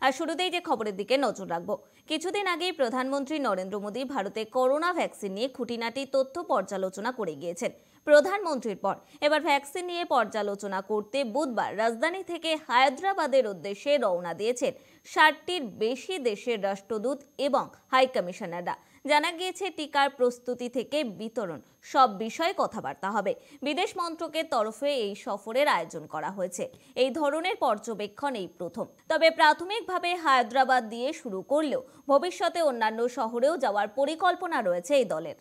আর শুরুতেই যে খবরের দিকে নজর রাখব। কিছুদিন আগেই প্রধানমন্ত্রী নরেন্দ্র মোদী ভারতে করোনা ভ্যাকসিন নিয়ে খুঁটিনাটি তথ্য পর্যালোচনা করে গিয়েছেন। প্রধানমন্ত্রীর পর। এবার ভ্যাকসিন নিয়ে পর্যালোচনা করতে বুধবার রাজধানী থেকে হায়দ্রাবাদের উদ্দেশ্যে রওনা দিয়েছেন ষাটটির বেশি দেশের রাষ্ট্রদূত এবং হাইকমিশনাররা জানা গিয়েছে, টিকার প্রস্তুতি থেকে বিতরণ, সব বিষয়ে কথাবার্তা হবে। বিদেশ মন্ত্রকের তরফে এই সফরের আয়োজন করা হয়েছে। এই ধরনের পর্যবেক্ষণ এই প্রথম। তবে প্রাথমিকভাবে হায়দ্রাবাদ দিয়ে শুরু করলেও ভবিষ্যতে অন্যান্য শহরেও যাওয়ার পরিকল্পনা রয়েছে এই দলের।